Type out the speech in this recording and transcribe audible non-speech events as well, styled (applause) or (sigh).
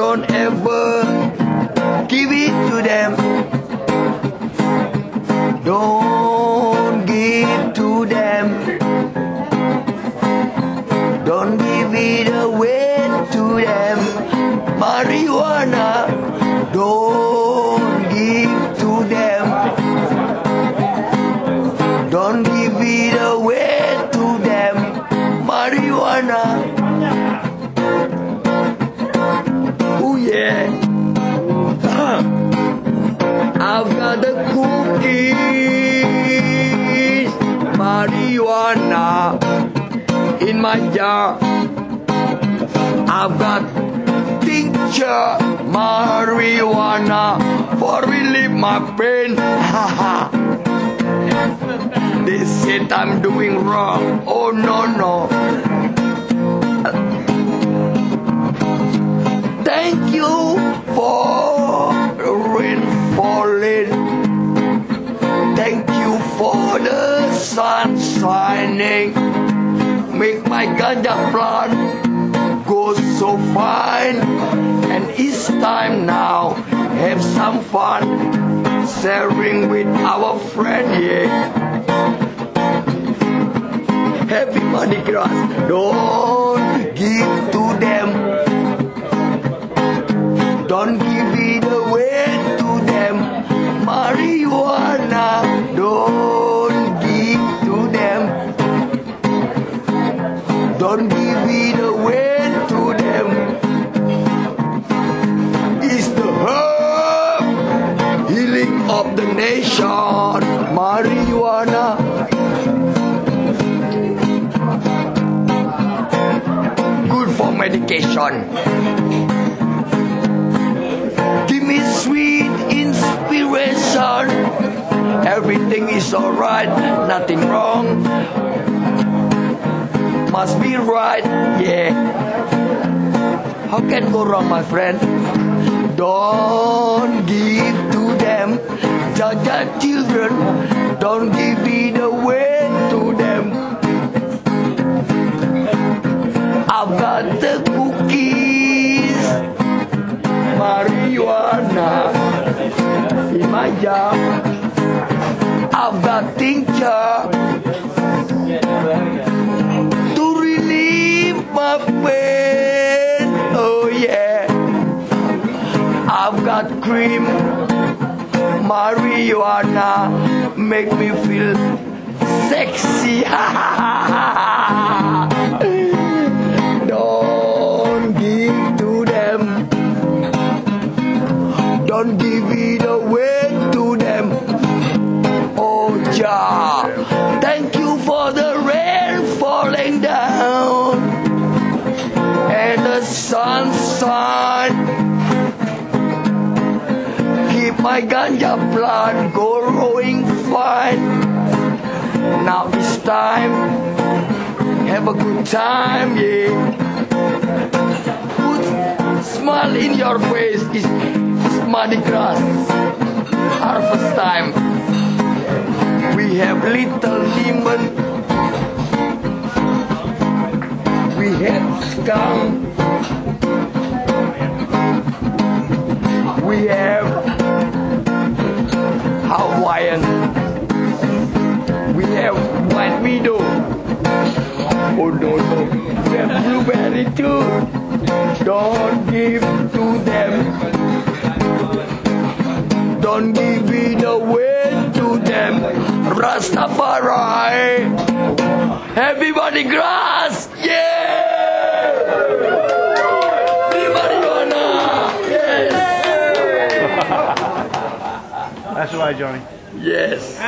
don't ever give it to them. Don't give to them. Don't give it away to them. Marijuana, don't my jar. I've got tincture, marijuana for relieve my pain. (laughs) they said I'm doing wrong. Oh no no. Thank you for the rain falling. Thank you for the sun shining. Make my ganja plant go so fine. And it's time now, have some fun. Sharing with our friend, yeah. Happy Mardi Gras. Don't give to them. Don't give it away to them. It's the herb healing of the nation. Marijuana. Good for medication. Give me sweet inspiration. Everything is alright, nothing wrong. Must be right, yeah. How can go wrong, my friend? Don't give to them, Jah Jah children. Don't give it away to them. I've got the cookies marijuana in my jar. I've got tincture I've cream marijuana make me feel sexy. (laughs) Don't give to them. Don't give it away to them. Oh, Jah, thank you for the rain falling down and the sunshine. My ganja plant growing fine. Now it's time, have a good time, yeah. Put smile in your face. It's, it's Mardi Gras, harvest time. We have little lemon. We have skunk. We blueberry too. Don't give to them. Don't give it away to them. Rastafari. Everybody grass. Yeah. Yes. That's right, Johnny. Yes.